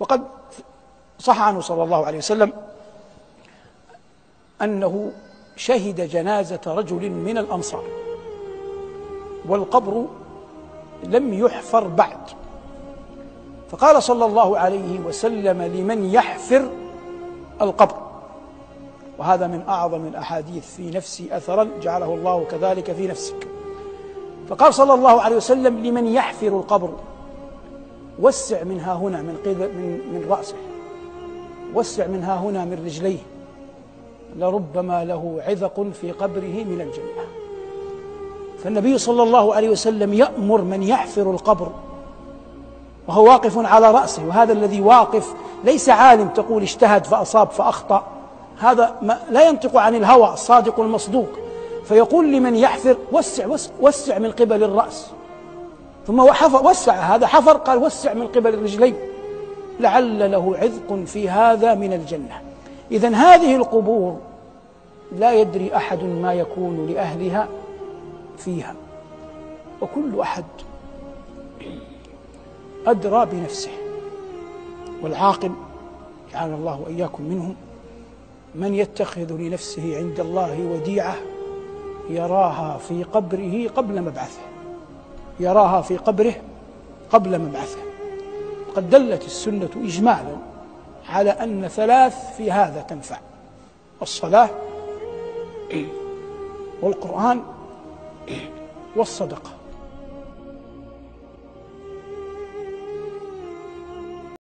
وقد صح عنه صلى الله عليه وسلم أنه شهد جنازة رجل من الأنصار والقبر لم يحفر بعد. فقال صلى الله عليه وسلم لمن يحفر القبر. وهذا من أعظم الأحاديث في نفسي أثرا جعله الله كذلك في نفسك. فقال صلى الله عليه وسلم لمن يحفر القبر. وسع منها هنا من من من رأسه. وسع منها هنا من رجليه. لربما له عذق في قبره من الجنة. فالنبي صلى الله عليه وسلم يأمر من يحفر القبر. وهو واقف على رأسه. وهذا الذي واقف ليس عالم تقول اجتهد فأصاب فأخطأ. هذا ما لا ينطق عن الهوى الصادق المصدوق. فيقول لمن يحفر وسع وسع من قبل الرأس. ثم حفر وسع هذا حفر قال وسع من قبل الرجلين لعل له عذق في هذا من الجنة. إذا هذه القبور لا يدري أحد ما يكون لأهلها فيها. وكل أحد أدرى بنفسه. والعاقل جعلنا الله وإياكم منهم. من يتخذ لنفسه عند الله وديعة يراها في قبره قبل مبعثه. يراها في قبره قبل مبعثه. قد دلت السنة إجمالا على أن ثلاث في هذا تنفع. الصلاة والقرآن والصدقة.